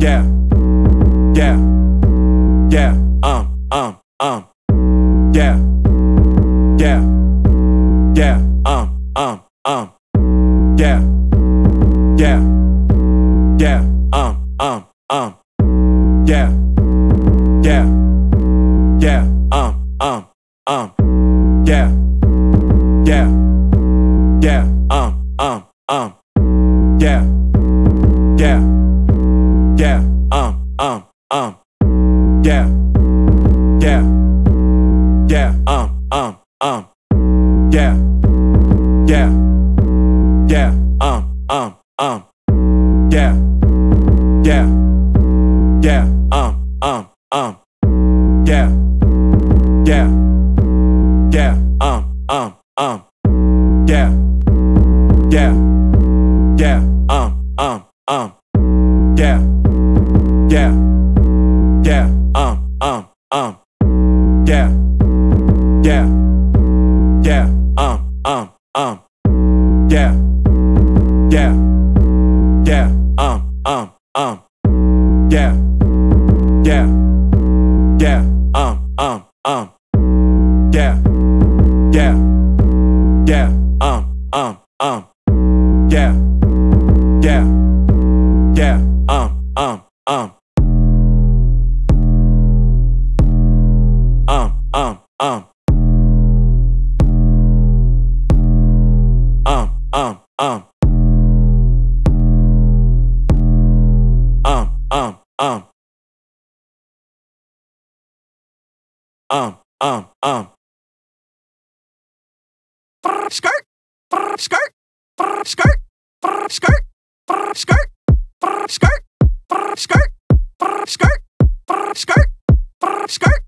yeah, yeah, yeah, um, um, um, yeah, yeah, yeah, um, um, um, yeah, yeah, yeah, um, um, um, yeah, yeah, yeah, um, um, um, yeah, yeah, yeah, um, um, um, yeah, yeah, yeah, um, um, um, yeah, yeah, yeah, um, um, um, yeah, yeah, yeah, um, um, um, yeah, yeah, yeah, um, um, um, yeah, yeah, yeah, um, um, um, yeah, yeah, yeah, um, um, yeah, yeah, um, um, um, yeah, yeah, yeah, um, um, um, yeah, yeah, yeah, um, um, um, yeah, yeah, yeah, um, um, um, yeah, yeah, yeah, um, um, um, yeah, yeah, yeah, um, um, um, um, um, um, um, um, um, um, um. Skirt, skirt, skirt, skirt, skirt, skirt, skirt, skirt, skirt, skirt,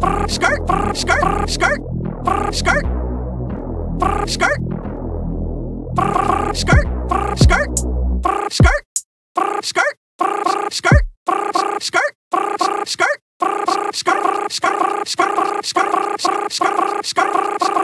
skirt, skirt, skirt, skirt, skirt, skirt, skirt, skirt, skirt, skirt, skirt, skirt, skirt, skirt, skirt, skirt, skirt, skirt, skirt,